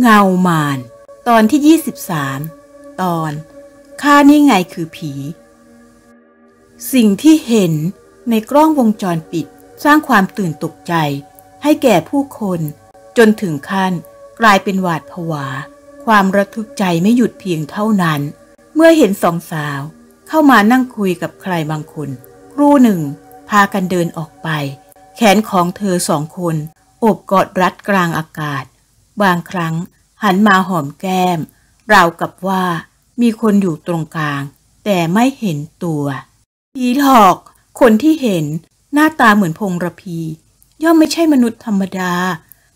เงามาน ตอนที่ 23 ตอนข้านี่ไงคือผี สิ่งที่เห็นในกล้องวงจรปิดสร้างความตื่นตกใจ ให้แก่ผู้คนจนถึงขั้นกลายเป็นหวาดผวา ความระทึกใจไม่หยุดเพียงเท่านั้น เมื่อเห็นสองสาว เข้ามานั่งคุยกับใครบางคนครู่หนึ่ง พากันเดินออกไป แขนของเธอสองคน โอบกอดรัดกลางอากาศ บางครั้งหันมาหอมแก้ม ราวกับว่ามีคนอยู่ตรงกลาง แต่ไม่เห็นตัวผีหลอก คนที่เห็นหน้าตาเหมือนพงระพี ย่อมไม่ใช่มนุษย์ธรรมดา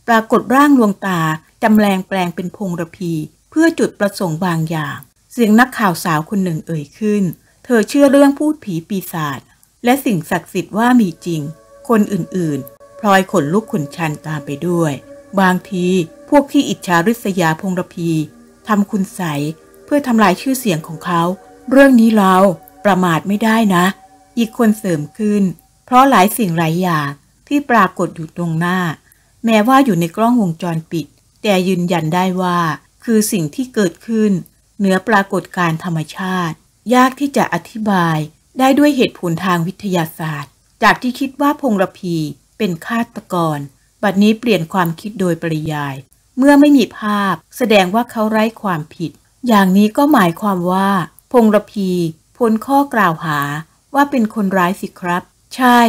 ปรากฏร่างลวงตาจำแรงแปลงเป็นพงระพี เพื่อจุดประสงค์บางอย่าง เสียงนักข่าวสาวคนหนึ่งเอ่ยขึ้น เธอเชื่อเรื่องพูดผีปีศาจและสิ่งศักดิ์สิทธิ์ว่ามีจริง คนอื่นๆ พลอยขนลุกขนชันตามไปด้วย บางทีพวกที่อิจฉาริษยาพงระพีทำคุณใสเพื่อทำลายชื่อเสียงของเขา เรื่องนี้เราประมาทไม่ได้นะ อีกคนเสริมขึ้น เพราะหลายสิ่งหลายอย่างที่ปรากฏอยู่ตรงหน้า แม้ว่าอยู่ในกล้องวงจรปิด แต่ยืนยันได้ว่า คือสิ่งที่เกิดขึ้น เหนือปรากฏการธรรมชาติ ยากที่จะอธิบายได้ด้วยเหตุผลทางวิทยาศาสตร์ จากที่คิดว่าพงระพีเป็นฆาตกร บัดนี้เปลี่ยนความคิดโดยปริยาย เมื่อไม่มีภาพ แสดงว่าเขาไร้ความผิด อย่างนี้ก็หมายความว่า พงระพีพ้นข้อกล่าวหาว่าเป็นคนร้ายสิครับ ใช่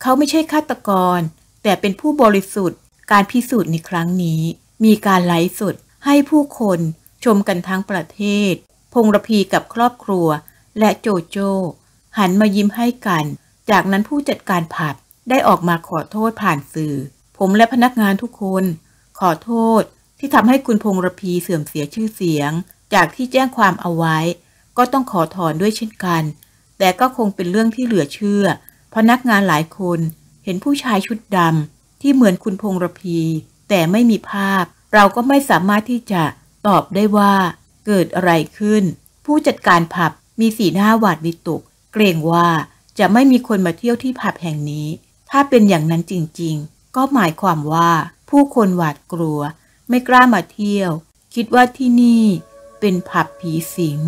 เขาไม่ใช่ฆาตกร แต่เป็นผู้บริสุทธิ์ การพิสูจน์ในครั้งนี้ มีการไลฟ์สดให้ผู้คนชมกันทั้งประเทศ พงระพีกับครอบครัว และโจโจ หันมายิ้มให้กัน จากนั้นผู้จัดการผับได้ออกมาขอโทษผ่านสื่อ ผมและพนักงานทุกคน ขอโทษที่ทำให้คุณพงระพีเสื่อมเสียชื่อเสียง จากที่แจ้งความเอาไว้ ก็ต้องขอถอนด้วยเช่นกัน แต่ก็คงเป็นเรื่องที่เหลือเชื่อ พนักงานหลายคนเห็นผู้ชายชุดดำที่เหมือนคุณพงระพี แต่ไม่มีภาพ เราก็ไม่สามารถที่จะตอบได้ว่าเกิดอะไรขึ้น ผู้จัดการผับมีสีหน้าหวาดวิตก เกรงว่าจะไม่มีคนมาเที่ยวที่ผับแห่งนี้ ถ้าเป็นอย่างนั้นจริง ๆ ก็หมายความว่าผู้คนหวาดกลัว ไม่กล้ามาเที่ยว คิดว่าที่นี่เป็นผับผีสิง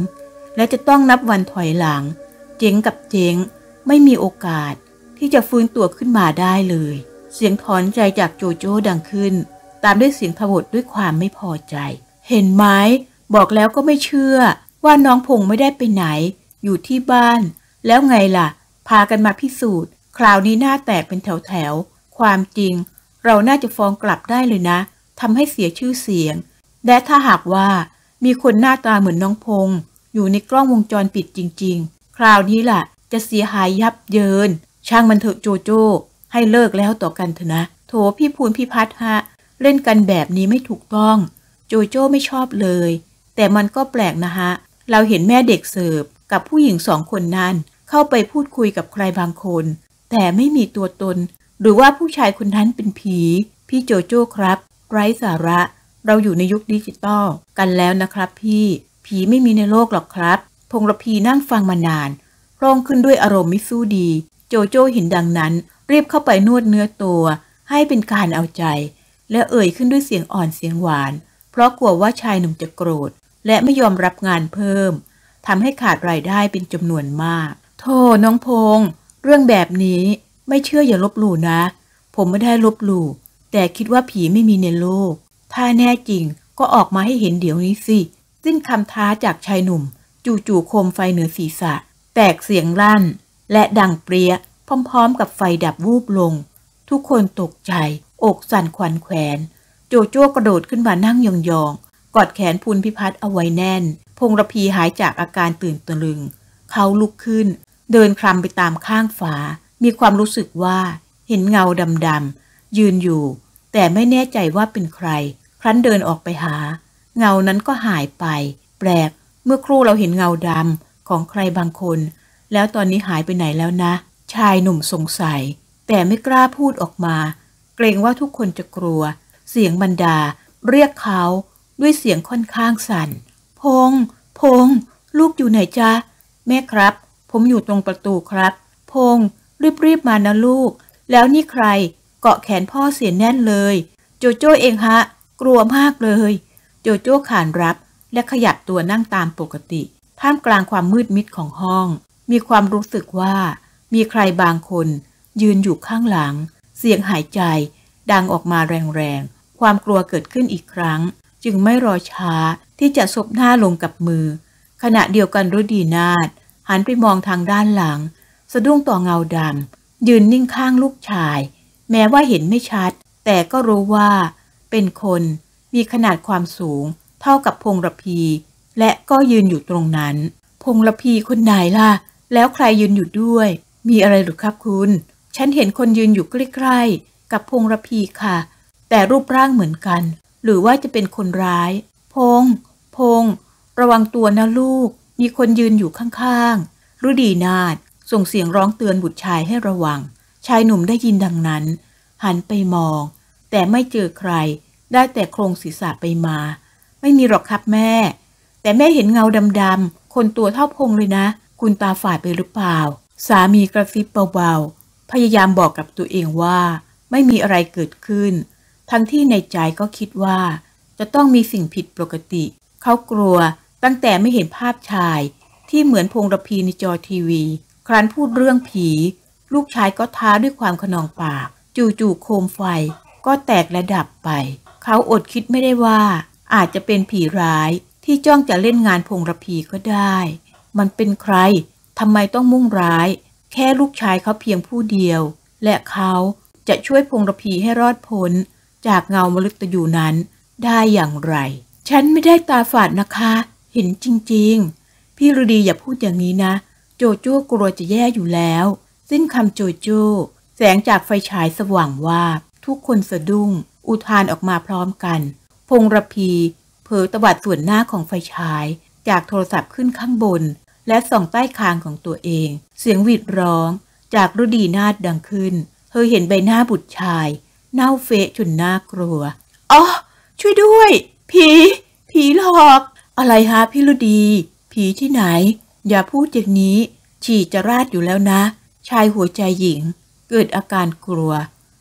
และจะต้องนับวันถอยหลัง เจ๊งกับเจ๊ง ไม่มีโอกาสที่จะฟื้นตัวขึ้นมาได้เลย เสียงถอนใจจากโจโจ้ดังขึ้น ตามด้วยเสียงทวดด้วยความไม่พอใจ เห็นไหมบอกแล้วก็ไม่เชื่อ ว่าน้องพงไม่ได้ไปไหน อยู่ที่บ้าน แล้วไงล่ะ พากันมาพิสูจน์ คราวนี้หน้าแตกเป็นแถวๆ ความจริง เราน่าจะฟ้องกลับได้เลยนะทำให้เสียชื่อเสียง และถ้าหากว่ามีคนหน้าตาเหมือนน้องพง อยู่ในกล้องวงจรปิดจริง ๆ คราวนี้ล่ะ จะเสียหายยับเยิน ช่างมันเถอะโจโจ้ ให้เลิกแล้วต่อกันเถอะนะ โถพี่พูนพี่พัดฮะ เล่นกันแบบนี้ไม่ถูกต้อง โจโจ้ไม่ชอบเลย แต่มันก็แปลกนะฮะ เราเห็นแม่เด็กเสิร์ฟกับผู้หญิงสองคนนั้น เข้าไปพูดคุยกับใครบางคน แต่ไม่มีตัวตน หรือว่าผู้ชายคนนั้นเป็นผี พี่โจโจ้ครับ ไร้สาระ เราอยู่ในยุคดิจิตอลกันแล้วนะครับพี่ ผีไม่มีในโลกหรอกครับ พงระพีนั่งฟังมานานร้องขึ้นด้วยอารมณ์มิสู้ดี โจโจ้เห็นดังนั้น รีบเข้าไปนวดเนื้อตัว ให้เป็นการเอาใจ และเอ่ยขึ้นด้วยเสียงอ่อนเสียงหวาน เพราะกลัวว่าชายหนุ่มจะโกรธ และไม่ยอมรับงานเพิ่มทำให้ขาดรายได้เป็นจำนวนมาก โธ่น้องพง เรื่องแบบนี้ ไม่เชื่ออย่าลบหลู่นะ ผมไม่ได้ลบหลู่ แต่คิดว่าผีไม่มีในโลก ถ้าแน่จริงก็ออกมาให้เห็นเดี๋ยวนี้สิ สิ้นคำท้าจากชายหนุ่ม จู่ๆโคมไฟเหนือศีรษะ แตกเสียงลั่น และดังเปรี้ยพร้อมๆ กับไฟดับวูบลง ทุกคนตกใจ อกสั่นขวัญแขวน โจโจ้กระโดดขึ้นมานั่งยองๆ กอดแขนพูนพิพัฒน์เอาไว้แน่น พงระพีหายจากอาการตื่นตะลึง เขาลุกขึ้น เดินคลำไปตามข้างฝา มีความรู้สึกว่าเห็นเงาดำๆยืนอยู่ แต่ไม่แน่ใจว่าเป็นใคร ครั้นเดินออกไปหา เงานั้นก็หายไป แปลก เมื่อครู่เราเห็นเงาดำของใครบางคน แล้วตอนนี้หายไปไหนแล้วนะ ชายหนุ่มสงสัย แต่ไม่กล้าพูดออกมา เกรงว่าทุกคนจะกลัว เสียงบรรดา เรียกเขาด้วยเสียงค่อนข้างสั่น พง พง ลูกอยู่ไหนจ๊ะ แม่ครับ ผมอยู่ตรงประตูครับ พง รีบๆมานะลูก แล้วนี่ใครเกาะแขนพ่อเสียแน่นเลย โจโจ้เองฮะ กลัวมากเลย โจโจ้ขานรับและขยับตัวนั่งตามปกติ ท่ามกลางความมืดมิดของห้อง มีความรู้สึกว่า มีใครบางคน ยืนอยู่ข้างหลัง เสียงหายใจ ดังออกมาแรงๆ ความกลัวเกิดขึ้นอีกครั้ง จึงไม่รอช้าที่จะซบหน้าลงกับมือ ขณะเดียวกันรุดีนาฏหันไปมองทางด้านหลัง สะดุ้งต่อเงาดำยืนนิ่งข้างลูกชาย แม้ว่าเห็นไม่ชัด แต่ก็รู้ว่า เป็นคนมีขนาดความสูง เท่ากับพงระพี และก็ยืนอยู่ตรงนั้น พงระพีคนไหนล่ะ แล้วใครยืนอยู่ด้วย มีอะไรหรือครับคุณ ฉันเห็นคนยืนอยู่ใกล้ๆกับพงระพีค่ะ แต่รูปร่างเหมือนกัน หรือว่าจะเป็นคนร้าย พง พง ระวังตัวนะลูก มีคนยืนอยู่ข้างๆรุดีนาฏ ส่งเสียงร้องเตือนบุตรชายให้ระวัง ชายหนุ่มได้ยินดังนั้น หันไปมอง แต่ไม่เจอใคร ได้แต่โครงศีรษะไปมา ไม่มีหรอกครับแม่ แต่แม่เห็นเงาดำๆ คนตัวเท่าพงเลยนะ คุณตาฝาดไปหรือเปล่า สามีกระซิบเบาๆ พยายามบอกกับตัวเองว่า ไม่มีอะไรเกิดขึ้น ทั้งที่ในใจก็คิดว่า จะต้องมีสิ่งผิดปกติ เขากลัวตั้งแต่ไม่เห็นภาพชายที่เหมือนพงระพีในจอทีวี ครั้นพูดเรื่องผี ลูกชายก็ท้าด้วยความขนองปาก จู่ๆโคมไฟ ก็แตกและดับไป เขาอดคิดไม่ได้ว่า อาจจะเป็นผีร้ายที่จ้องจะเล่นงานพงระพีก็ได้ มันเป็นใครทำไมต้องมุ่งร้าย แค่ลูกชายเขาเพียงผู้เดียว และเขาจะช่วยพงระพีให้รอดพ้น จากเงามฤตยูนั้น ได้อย่างไร ฉันไม่ได้ตาฝาดนะคะ เห็นจริง ๆ พี่ฤดีอย่าพูดอย่างนี้นะ จโจ้กลัวจะแย่อยู่แล้ว สิ้นคำโจโจ้แสงจากไฟฉายสว่างวาบทุกคนสะดุ้ง อุทานออกมาพร้อมกัน พงระพี เผยตวัดส่วนหน้าของไฟฉาย จากโทรศัพท์ขึ้นข้างบน และส่องใต้คางของตัวเอง เสียงหวีดร้อง จากรุดีนาดดังขึ้น เธอเห็นใบหน้าบุตรชาย เน่าเฟะจนน่ากลัวอ๋อช่วยด้วย ผี ผีหลอก อะไรฮะพี่รุดี ผีที่ไหน อย่าพูดอย่างนี้ ฉี่จะราดอยู่แล้วนะ ชายหัวใจหญิง เกิดอาการกลัว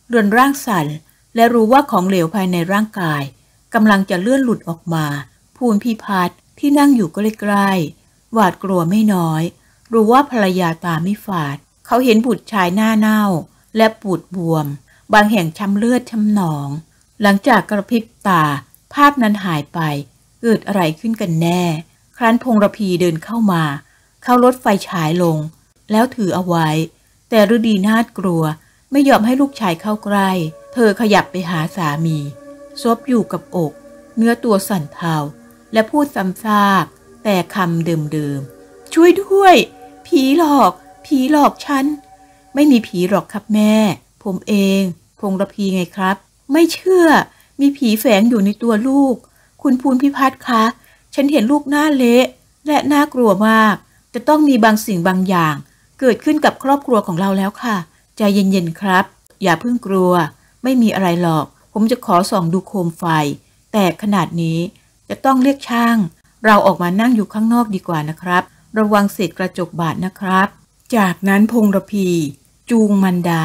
เรือนร่างสั่น และรู้ว่าของเหลวภายในร่างกายกำลังจะเลื่อนหลุดออกมา ภูนพิพัฒน์ที่นั่งอยู่ใกล้ๆหวาดกลัวไม่น้อย รู้ว่าภรรยาตาไม่ฝาด เขาเห็นบุตรชายหน้าเน่า และปูดบวม บางแห่งช้ำเลือดช้ำหนอง หลังจากกระพริบตา ภาพนั้นหายไป เกิดอะไรขึ้นกันแน่ ครั้นพงระพีเดินเข้ามา เขาลดไฟฉายลง แล้วถือเอาไว้ แต่ฤดีนาฏกลัว ไม่ยอมให้ลูกชายเข้าใกล้ เธอขยับไปหาสามี ซบอยู่กับอก เนื้อตัวสั่นเทา และพูดซ้ำซาก แต่คำเดิมๆ ช่วยด้วย ผีหลอก ผีหลอกฉัน ไม่มีผีหรอกครับแม่ ผมเอง พงระพีไงครับ ไม่เชื่อ มีผีแฝงอยู่ในตัวลูก คุณภูนพิพัฒน์คะ ฉันเห็นลูกหน้าเละ และน่ากลัวมาก จะต้องมีบางสิ่งบางอย่าง เกิดขึ้นกับครอบครัวของเราแล้วค่ะ ใจเย็นๆครับ อย่าเพิ่งกลัว ไม่มีอะไรหรอก ผมจะขอส่องดูโคมไฟ แต่ขนาดนี้จะต้องเรียกช่าง เราออกมานั่งอยู่ข้างนอกดีกว่านะครับ ระวังเศษกระจกบาดนะครับ จากนั้นพงระพี จูงมันดา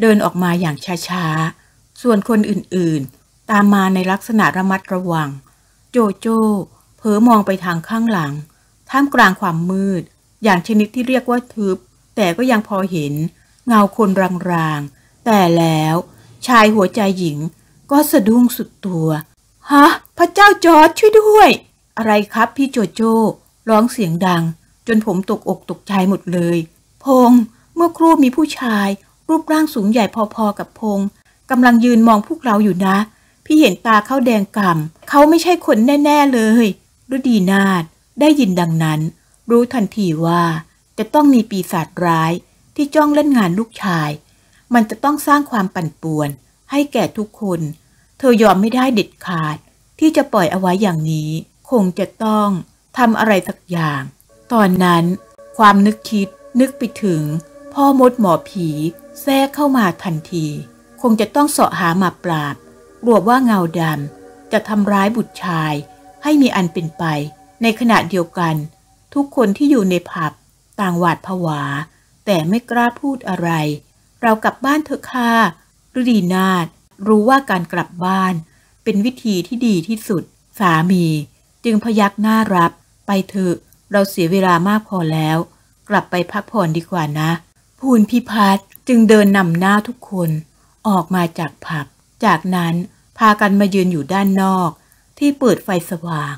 เดินออกมาอย่างช้าๆ ส่วนคนอื่นๆ ตามมาในลักษณะระมัดระวัง โจโจ้เผลอมองไปทางข้างหลัง ท่ามกลางความมืด อย่างชนิดที่เรียกว่าทึบ แต่ก็ยังพอเห็น เงาคนรางๆ แต่แล้วชายหัวใจหญิงก็สะดุ้งสุดตัว ฮะ พระเจ้าจอร์ดช่วยด้วย อะไรครับพี่โจโจ้ร้องเสียงดัง จนผมตกอกตกใจหมดเลย พง เมื่อครู่มีผู้ชาย รูปร่างสูงใหญ่พอๆกับพงกำลังยืนมองพวกเราอยู่นะ พี่เห็นตาเขาแดงกำ่ำเขาไม่ใช่คนแน่ ๆเลยฤดีนาฏได้ยินดังนั้น รู้ทันทีว่าจะต้องมีปีศาจร้ายที่จ้องเล่นงานลูกชาย มันจะต้องสร้างความปั่นป่วน ให้แก่ทุกคน เธอยอมไม่ได้เด็ดขาด ที่จะปล่อยเอาไว้อย่างนี้ คงจะต้องทำอะไรสักอย่าง ตอนนั้น ความนึกคิดนึกไปถึง พ่อมดหมอผีแทรกเข้ามาทันที คงจะต้องเสาะหามาปราบกลัวว่าเงาดำจะทำร้ายบุตรชาย ให้มีอันเป็นไป ในขณะเดียวกัน ทุกคนที่อยู่ในผับ ต่างหวาดผวา แต่ไม่กล้าพูดอะไร เรากลับบ้านเถอะค่ะฤดีนาฏรู้ว่าการกลับบ้าน เป็นวิธีที่ดีที่สุด สามี จึงพยักหน้ารับ ไปเถอะ เราเสียเวลามากพอแล้ว กลับไปพักผ่อนดีกว่านะพูนพิพัฒน์จึงเดินนำหน้าทุกคน ออกมาจากผับ จากนั้นพากันมายืนอยู่ด้านนอก ที่เปิดไฟสว่าง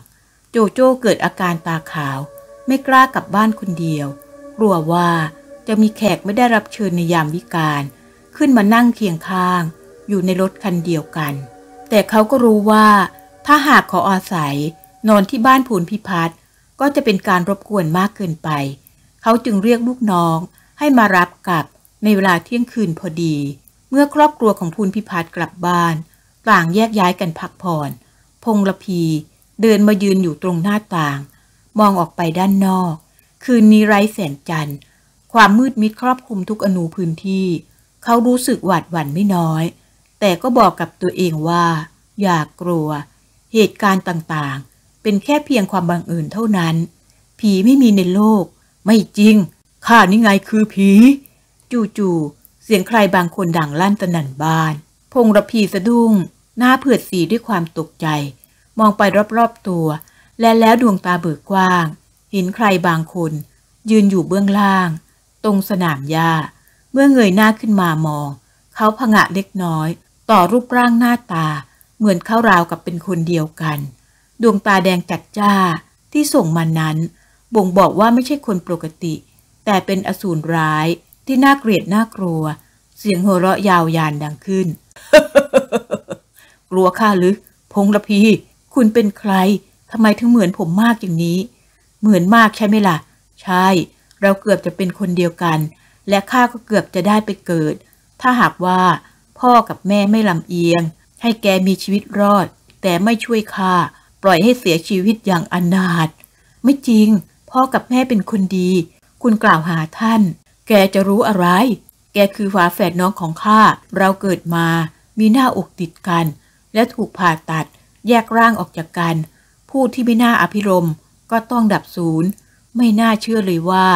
โจโจ้เกิดอาการตาขาว ไม่กล้ากลับบ้านคนเดียว กลัวว่าจะมีแขกไม่ได้รับเชิญในยามวิกาลขึ้นมานั่งเคียงข้าง อยู่ในรถคันเดียวกัน แต่เขาก็รู้ว่า ถ้าหากขออาศัย นอนที่บ้านผูนพิพัฒน์ก็จะเป็นการรบกวนมากเกินไป เขาจึงเรียกลูกน้องให้มารับกลับในเวลาเที่ยงคืนพอดี เมื่อครอบครัวของพูนพิพัฒน์กลับบ้าน ต่างแยกย้ายกันพักผ่อน พงละพีเดินมายืนอยู่ตรงหน้าต่าง มองออกไปด้านนอก คืนนี้ไร้แสงจันทร์ ความมืดมิดครอบคลุมทุกอนูพื้นที่ เขารู้สึกหวาดหวั่นไม่น้อย แต่ก็บอกกับตัวเองว่า อย่ากกลัว เหตุการณ์ต่างๆ เป็นแค่เพียงความบังเอิญเท่านั้น ผีไม่มีในโลก ไม่จริง ข้านี่ไงคือผี จู่ๆเสียงใครบางคนดังลั่นสนั่นบ้าน พงระพีสะดุ้ง หน้าเผือดสีด้วยความตกใจ มองไปรอบๆตัว และแล้วดวงตาเบิกกว้าง เห็นใครบางคน ยืนอยู่เบื้องล่าง ตรงสนามหญ้า เมื่อเงยหน้าขึ้นมามอง เขาผงะเล็กน้อย ต่อรูปร่างหน้าตา เหมือนเข้าราวกับเป็นคนเดียวกัน ดวงตาแดงจัดจ้าที่ส่งมานั้น บ่งบอกว่าไม่ใช่คนปกติ แต่เป็นอสูรร้ายที่น่าเกลียดน่ากลัว เสียงหัวเราะยาวยานดังขึ้น กลัวข้าหรือ พงละพี คุณเป็นใคร ทำไมถึงเหมือนผมมากอย่างนี้ เหมือนมากใช่ไหมล่ะ ใช่ เราเกือบจะเป็นคนเดียวกัน และข้าก็เกือบจะได้ไปเกิด ถ้าหากว่า พ่อกับแม่ไม่ลำเอียง ให้แกมีชีวิตรอด แต่ไม่ช่วยข้าปล่อยให้เสียชีวิตอย่างอนาถไม่จริง พ่อกับแม่เป็นคนดี คุณกล่าวหาท่าน แกจะรู้อะไร แกคือฝาแฝดน้องของข้า เราเกิดมา มีหน้าอกติดกัน และถูกผ่าตัด แยกร่างออกจากกัน ผู้ที่ไม่น่าอภิรมก็ต้องดับศูนย์ ไม่น่าเชื่อเลยว่า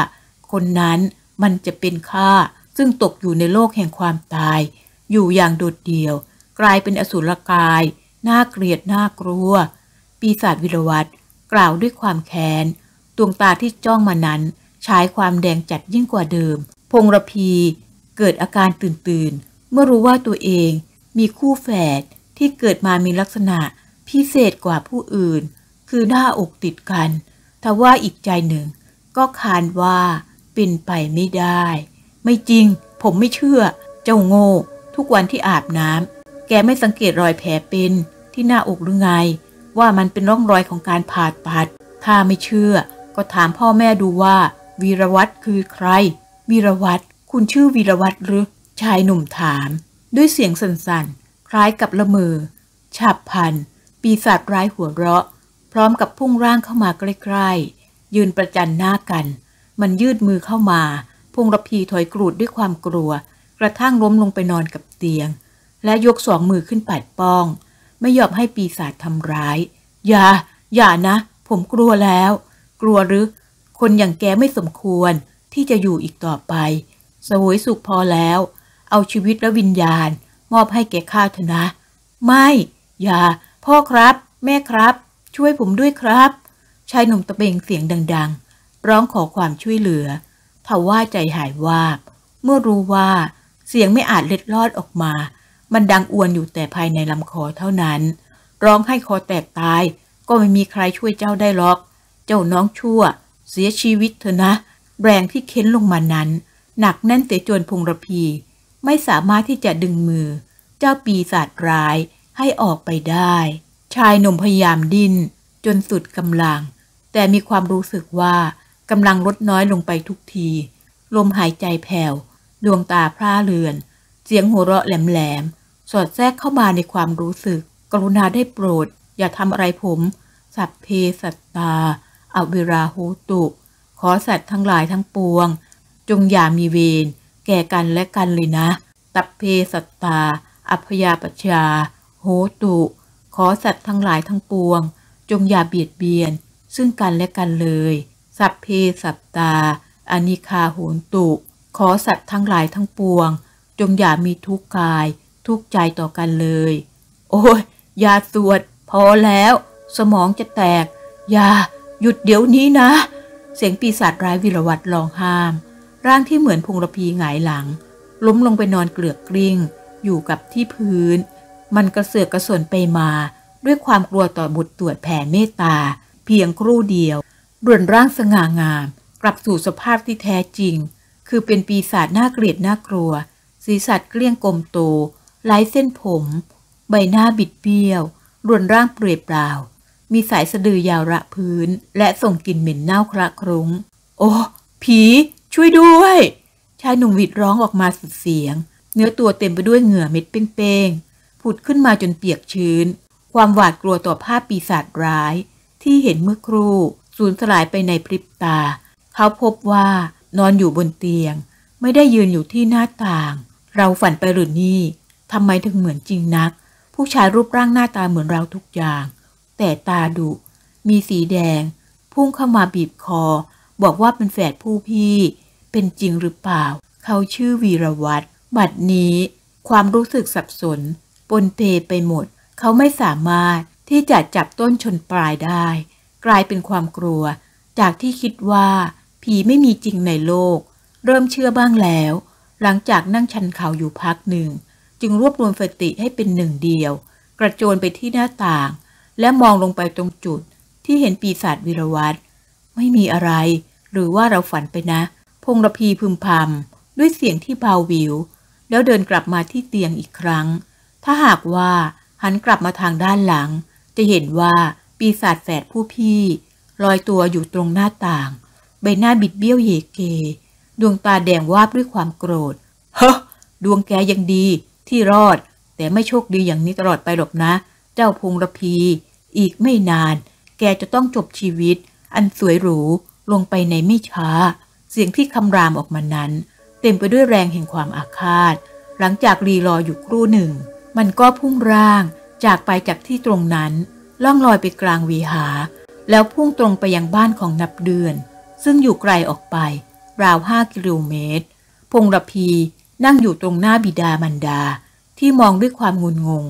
คนนั้นมันจะเป็นข้าซึ่งตกอยู่ในโลกแห่งความตาย อยู่อย่างโดดเดี่ยว กลายเป็นอสุรกาย น่าเกลียดน่ากลัว ปีศาจวิรวัตกล่าวด้วยความแค้นดวงตาที่จ้องมานั้นฉายความแดงจัดยิ่งกว่าเดิม พงระพีเกิดอาการตื่นตื่นเมื่อรู้ว่าตัวเองมีคู่แฝดที่เกิดมามีลักษณะพิเศษกว่าผู้อื่น คือหน้าอกติดกันแต่ว่าอีกใจหนึ่ง ก็คานว่าเป็นไปไม่ได้ ไม่จริง ผมไม่เชื่อ เจ้าโง่ ทุกวันที่อาบน้ำแกไม่สังเกตรอยแผลเป็นที่หน้าอกหรือไง ว่ามันเป็นร่องรอยของการผ่าตัด ถ้าไม่เชื่อ ก็ถามพ่อแม่ดูว่า วีรวัตรคือใคร วีรวัตรคุณชื่อวีรวัตรหรือ ชายหนุ่มถาม ด้วยเสียงสั่นๆ คล้ายกับละเมอฉับพลัน ปีศาจร้ายหัวเราะ พร้อมกับพุ่งร่างเข้ามาใกล้ๆ ยืนประจันหน้ากัน มันยืดมือเข้ามา พงระพีถอยกรูดด้วยความกลัว กระทั่งล้มลงไปนอนกับเตียง และยกสองมือขึ้นปัดป้อง ไม่ยอมให้ปีศาจทำร้าย อย่า อย่านะ ผมกลัวแล้ว กลัวหรือ คนอย่างแกไม่สมควรที่จะอยู่อีกต่อไปสวยสุขพอแล้ว เอาชีวิตและวิญญาณ มอบให้แกข้าเถอะนะ ไม่ อย่า พ่อครับ แม่ครับ ช่วยผมด้วยครับ ชายหนุ่มตะเบงเสียงดัง ๆ ร้องขอความช่วยเหลือทว่าใจหายวาบ เมื่อรู้ว่าเสียงไม่อาจเล็ดลอดออกมา มันดังอวนอยู่แต่ภายในลำคอเท่านั้น ร้องให้คอแตกตาย ก็ไม่มีใครช่วยเจ้าได้หรอก เจ้าน้องชั่ว เสียชีวิตเถอะนะ แรงที่เค้นลงมานั้น หนักแน่นเตะจนพงระพี ไม่สามารถที่จะดึงมือ เจ้าปีศาจร้ายให้ออกไปได้ ชายหนุ่มพยายามดิ้นจนสุดกำลัง แต่มีความรู้สึกว่ากำลังลดน้อยลงไปทุกที ลมหายใจแผ่ว ดวงตาพร่าเลือน เสียงหัวเราะแหลมๆ สอดแทรกเข้ามาในความรู้สึก กรุณาได้โปรด อย่าทำอะไรผม สัพเพสัตตาอเวราโหตุ ขอสัตว์ทั้งหลายทั้งปวง จงอย่ามีเวรแก่กันและกันเลยนะ ตัพเพสัตตา อัพยาปชา โหตุ ขอสัตว์ทั้งหลายทั้งปวง จงอย่าเบียดเบียน ซึ่งกันและกันเลย สัพเพสัตตา อนิคาโหนตุ ขอสัตว์ทั้งหลายทั้งปวง จงอย่ามีทุกข์กาย ทุกข์ใจต่อกันเลย โอ้ยอย่าสวด พอแล้ว สมองจะแตก อย่า หยุดเดี๋ยวนี้นะ เสียงปีศาจร้ายวิรวัตรร้องห้าม ร่างที่เหมือนพงระพีหงายหลัง ล้มลงไปนอนเกลือกกลิ้ง อยู่กับที่พื้น มันกระเสือกกระสนไปมา ด้วยความกลัวต่อบทตรตรวจแผ่เมตตา เพียงครู่เดียวด่วนร่างสง่างาม กลับสู่สภาพที่แท้จริง คือเป็นปีศาจน่าเกลียดน่ากลัว ศีรษะเกลี้ยงกลมโตไร้เส้นผม ใบหน้าบิดเบี้ยวรวนร่างเปรียเปล่า มีสายสะดือยาวระพื้น และส่งกลิ่นเหม็นเน่าคระครุง้ง โอ้ ผี ช่วยด้วยชายหนุ่มหวิดร้องออกมาสุดเสียง เนื้อตัวเต็มไปด้วยเหงื่อเม็ดเป้ง ผุดขึ้นมาจนเปียกชื้น ความหวาดกลัวต่อภาพปีศาจร้าย ที่เห็นเมื่อครู่สูญสลายไปในพริบตา เขาพบว่านอนอยู่บนเตียง ไม่ได้ยืนอยู่ที่หน้าต่าง เราฝันไปหรือนี่ทำไมถึงเหมือนจริงนัก ผู้ชายรูปร่างหน้าตาเหมือนเราทุกอย่าง แต่ตาดุ มีสีแดง พุ่งเข้ามาบีบคอ บอกว่าเป็นแฝดผู้พี่ เป็นจริงหรือเปล่า เขาชื่อวีรวัตรบัดนี้ ความรู้สึกสับสน ปนเปไปหมด เขาไม่สามารถที่จะจับต้นชนปลายได้ กลายเป็นความกลัว จากที่คิดว่า ผีไม่มีจริงในโลก เริ่มเชื่อบ้างแล้ว หลังจากนั่งชันเขาอยู่พักหนึ่ง จึงรวบรวมสติให้เป็นหนึ่งเดียว กระโจนไปที่หน้าต่าง และมองลงไปตรงจุดที่เห็นปีศาจวิรวัตรไม่มีอะไร หรือว่าเราฝันไปนะ พงระพีพึมพำด้วยเสียงที่เบาวิว แล้วเดินกลับมาที่เตียงอีกครั้ง ถ้าหากว่าหันกลับมาทางด้านหลัง จะเห็นว่าปีศาจแฝดผู้พี่ ลอยตัวอยู่ตรงหน้าต่าง ใบหน้าบิดเบี้ยวเยเก ดวงตาแดงวาบด้วยความโกรธ เฮ้ดวงแกยังดีที่รอด แต่ไม่โชคดีอย่างนี้ตลอดไปหรอกนะ เจ้าพงระพี อีกไม่นาน แกจะต้องจบชีวิต อันสวยหรูลงไปในไม่ช้า เสียงที่คำรามออกมานั้น เต็มไปด้วยแรงแห่งความอาฆาต หลังจากรีรออยู่ครู่หนึ่ง มันก็พุ่งร่างจากไปจากที่ตรงนั้นล่องลอยไปกลางวีหา แล้วพุ่งตรงไปยังบ้านของนับเดือน ซึ่งอยู่ไกลออกไป ราวห้ากิโลเมตร พงระพีนั่งอยู่ตรงหน้าบิดามารดา ที่มองด้วยความงุนงง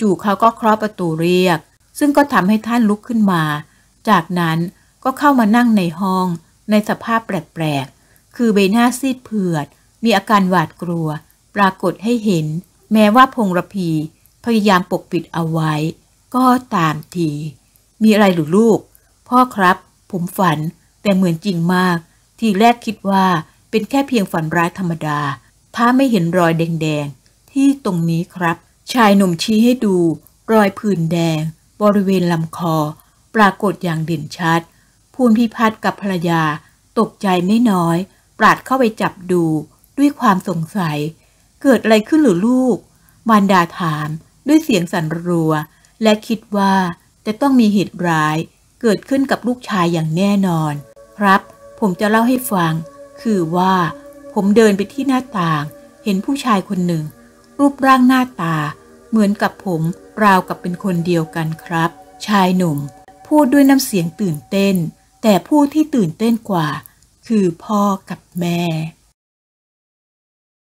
จู่ๆเขาก็เคาะประตูเรียก ซึ่งก็ทำให้ท่านลุกขึ้นมา จากนั้นก็เข้ามานั่งในห้องในสภาพแปลกๆ คือใบหน้าซีดเผือด มีอาการหวาดกลัว ปรากฏให้เห็น แม้ว่าพงระพีพยายามปกปิดเอาไว้ ก็ตามที มีอะไรหรือลูก พ่อครับ ผมฝันแต่เหมือนจริงมาก ทีแรกคิดว่าเป็นแค่เพียงฝันร้ายธรรมดา ถ้าไม่เห็นรอยแดงๆ ที่ตรงนี้ครับ ชายหนุ่มชี้ให้ดู รอยผื่นแดง บริเวณลำคอ ปรากฏอย่างเด่นชัดพูนพิพัฒน์กับภรรยา ตกใจไม่น้อย ปราดเข้าไปจับดู ด้วยความสงสัย เกิดอะไรขึ้นหรือลูก มารดาถามด้วยเสียงสั่นรัว และคิดว่าจะต้องมีเหตุร้ายเกิดขึ้นกับลูกชายอย่างแน่นอน ครับ ผมจะเล่าให้ฟัง คือว่า ผมเดินไปที่หน้าต่าง เห็นผู้ชายคนหนึ่ง รูปร่างหน้าตา เหมือนกับผมราวกับเป็นคนเดียวกันครับ ชายหนุ่ม พูดด้วยน้ำเสียงตื่นเต้น แต่ผู้ที่ตื่นเต้นกว่า คือพ่อกับแม่